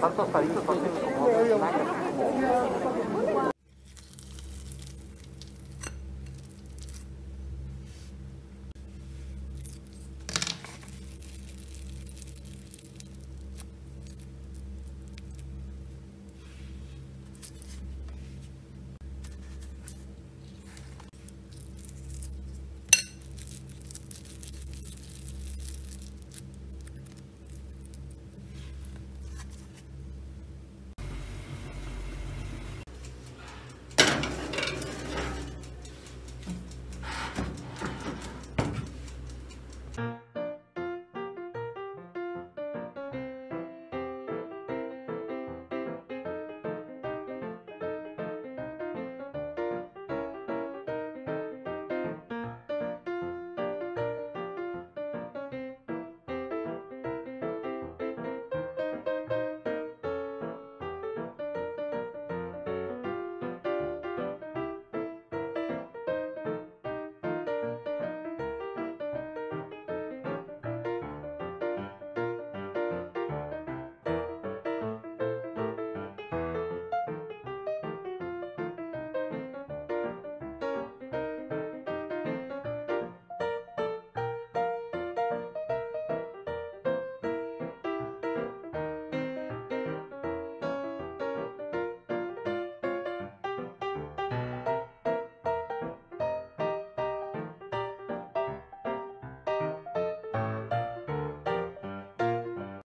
Tantos palitos, tantos como...